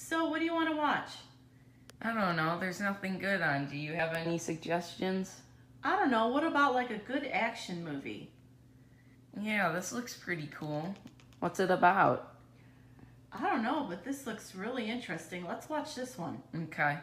So, what do you want to watch? I don't know. There's nothing good on. Do you have any suggestions? I don't know. What about like a good action movie? Yeah, this looks pretty cool. What's it about? I don't know, but this looks really interesting. Let's watch this one. Okay.